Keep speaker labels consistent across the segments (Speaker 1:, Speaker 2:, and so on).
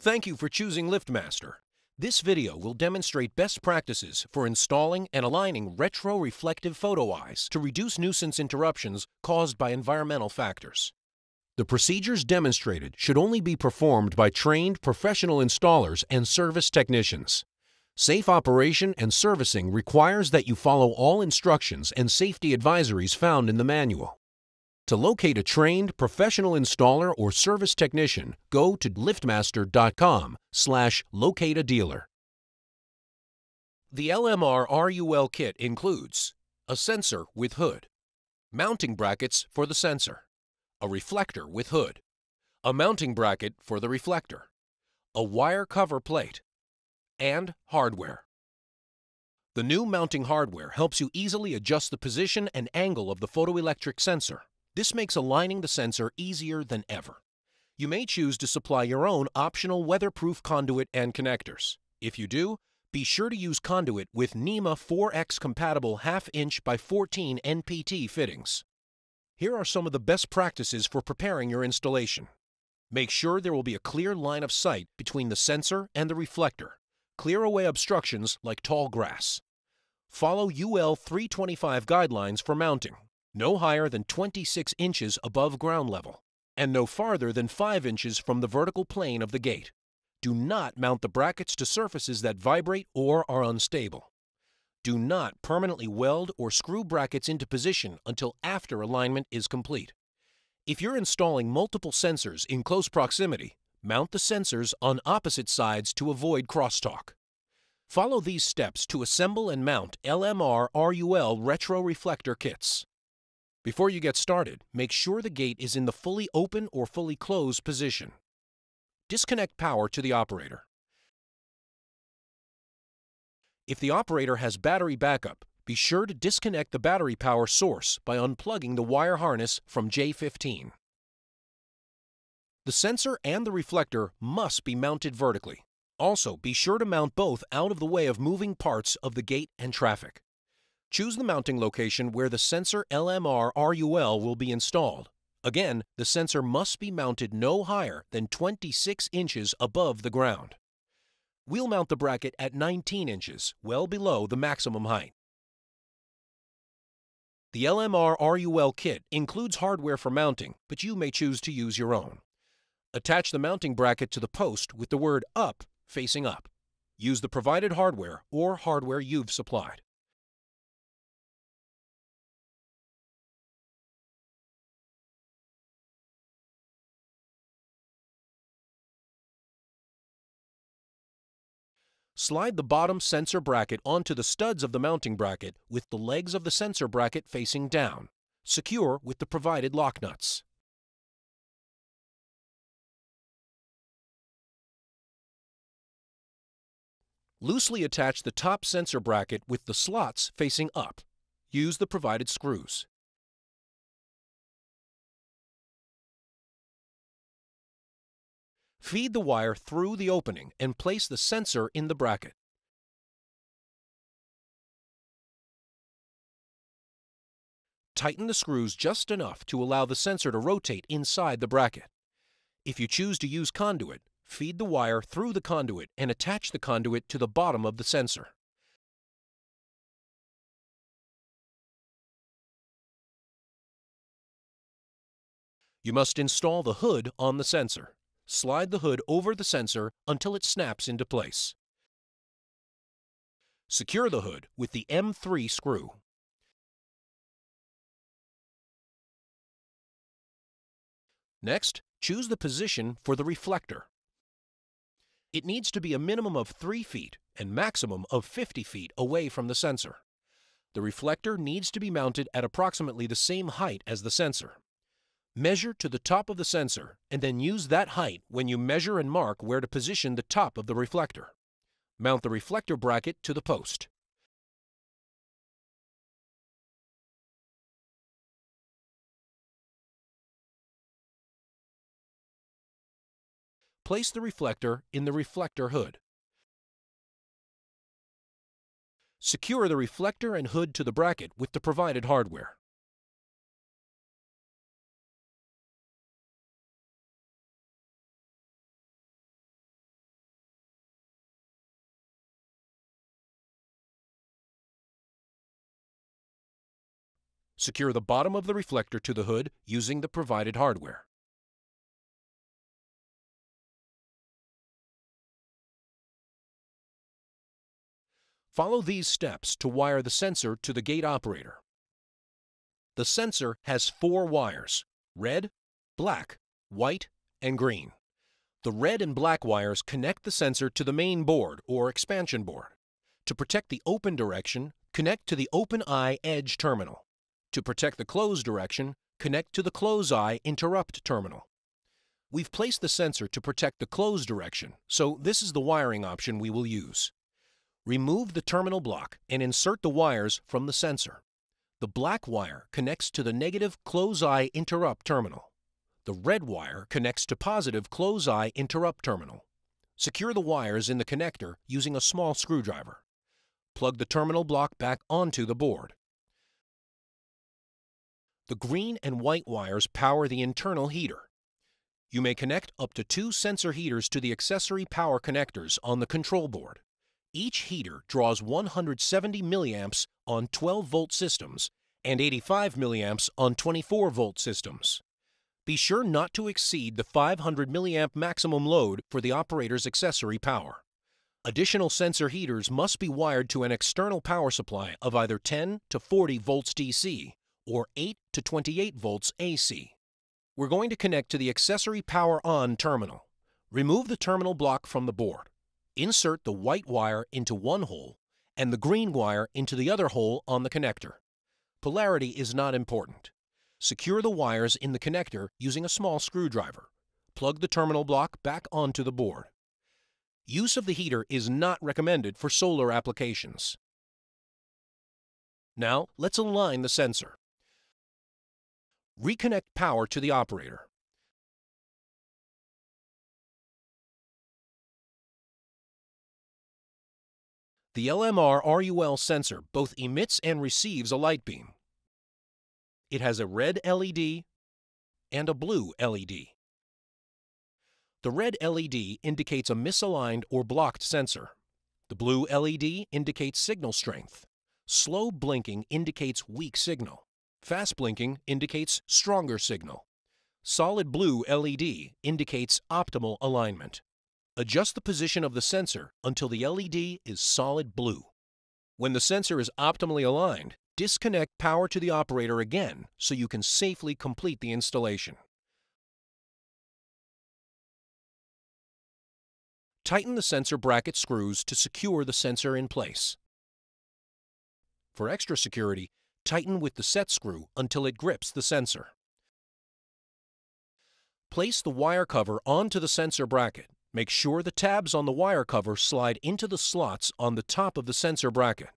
Speaker 1: Thank you for choosing LiftMaster. This video will demonstrate best practices for installing and aligning retroreflective photo eyes to reduce nuisance interruptions caused by environmental factors. The procedures demonstrated should only be performed by trained professional installers and service technicians. Safe operation and servicing requires that you follow all instructions and safety advisories found in the manual. To locate a trained professional installer or service technician, go to liftmaster.com slash locate a dealer. The LMRRUL kit includes a sensor with hood, mounting brackets for the sensor, a reflector with hood, a mounting bracket for the reflector, a wire cover plate, and hardware. The new mounting hardware helps you easily adjust the position and angle of the photoelectric sensor this makes aligning the sensor easier than ever. You may choose to supply your own optional weatherproof conduit and connectors. If you do, be sure to use conduit with NEMA 4X compatible half-inch by 14 NPT fittings. Here are some of the best practices for preparing your installation. Make sure there will be a clear line of sight between the sensor and the reflector. Clear away obstructions like tall grass. Follow UL 325 guidelines for mounting no higher than 26 inches above ground level, and no farther than 5 inches from the vertical plane of the gate. Do not mount the brackets to surfaces that vibrate or are unstable. Do not permanently weld or screw brackets into position until after alignment is complete. If you're installing multiple sensors in close proximity, mount the sensors on opposite sides to avoid crosstalk. Follow these steps to assemble and mount LMRRUL retroreflector kits. Before you get started, make sure the gate is in the fully open or fully closed position. Disconnect power to the operator. If the operator has battery backup, be sure to disconnect the battery power source by unplugging the wire harness from J15. The sensor and the reflector must be mounted vertically. Also, be sure to mount both out of the way of moving parts of the gate and traffic. Choose the mounting location where the sensor LMRRUL will be installed. Again, the sensor must be mounted no higher than 26 inches above the ground. We'll mount the bracket at 19 inches, well below the maximum height. The LMRRUL kit includes hardware for mounting, but you may choose to use your own. Attach the mounting bracket to the post with the word UP facing up. Use the provided hardware or hardware you've supplied. Slide the bottom sensor bracket onto the studs of the mounting bracket with the legs of the sensor bracket facing down. Secure with the provided lock nuts. Loosely attach the top sensor bracket with the slots facing up. Use the provided screws. Feed the wire through the opening and place the sensor in the bracket. Tighten the screws just enough to allow the sensor to rotate inside the bracket. If you choose to use conduit, feed the wire through the conduit and attach the conduit to the bottom of the sensor. You must install the hood on the sensor slide the hood over the sensor until it snaps into place. Secure the hood with the M3 screw. Next, choose the position for the reflector. It needs to be a minimum of 3 feet and maximum of 50 feet away from the sensor. The reflector needs to be mounted at approximately the same height as the sensor. Measure to the top of the sensor and then use that height when you measure and mark where to position the top of the reflector. Mount the reflector bracket to the post. Place the reflector in the reflector hood. Secure the reflector and hood to the bracket with the provided hardware. Secure the bottom of the reflector to the hood using the provided hardware. Follow these steps to wire the sensor to the gate operator. The sensor has four wires, red, black, white, and green. The red and black wires connect the sensor to the main board or expansion board. To protect the open direction, connect to the open eye edge terminal. To protect the close direction, connect to the close eye interrupt terminal. We've placed the sensor to protect the close direction, so this is the wiring option we will use. Remove the terminal block and insert the wires from the sensor. The black wire connects to the negative close-eye interrupt terminal. The red wire connects to positive close-eye interrupt terminal. Secure the wires in the connector using a small screwdriver. Plug the terminal block back onto the board. The green and white wires power the internal heater. You may connect up to two sensor heaters to the accessory power connectors on the control board. Each heater draws 170 milliamps on 12 volt systems and 85 milliamps on 24 volt systems. Be sure not to exceed the 500 milliamp maximum load for the operator's accessory power. Additional sensor heaters must be wired to an external power supply of either 10 to 40 volts DC or 8 to 28 volts AC. We're going to connect to the accessory power on terminal. Remove the terminal block from the board. Insert the white wire into one hole and the green wire into the other hole on the connector. Polarity is not important. Secure the wires in the connector using a small screwdriver. Plug the terminal block back onto the board. Use of the heater is not recommended for solar applications. Now, let's align the sensor. Reconnect power to the operator. The LMRRUL sensor both emits and receives a light beam. It has a red LED and a blue LED. The red LED indicates a misaligned or blocked sensor. The blue LED indicates signal strength. Slow blinking indicates weak signal. Fast blinking indicates stronger signal. Solid blue LED indicates optimal alignment. Adjust the position of the sensor until the LED is solid blue. When the sensor is optimally aligned, disconnect power to the operator again so you can safely complete the installation. Tighten the sensor bracket screws to secure the sensor in place. For extra security, tighten with the set screw until it grips the sensor. Place the wire cover onto the sensor bracket Make sure the tabs on the wire cover slide into the slots on the top of the sensor bracket.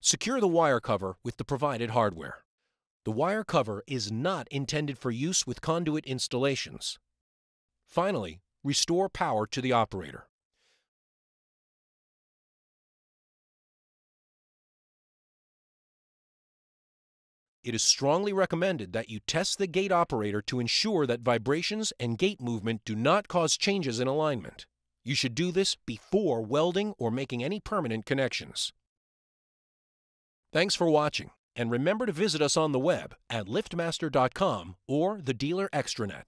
Speaker 1: Secure the wire cover with the provided hardware. The wire cover is not intended for use with conduit installations. Finally, restore power to the operator. It is strongly recommended that you test the gate operator to ensure that vibrations and gate movement do not cause changes in alignment. You should do this before welding or making any permanent connections. Thanks for watching, and remember to visit us on the web at liftmaster.com or the dealer extranet.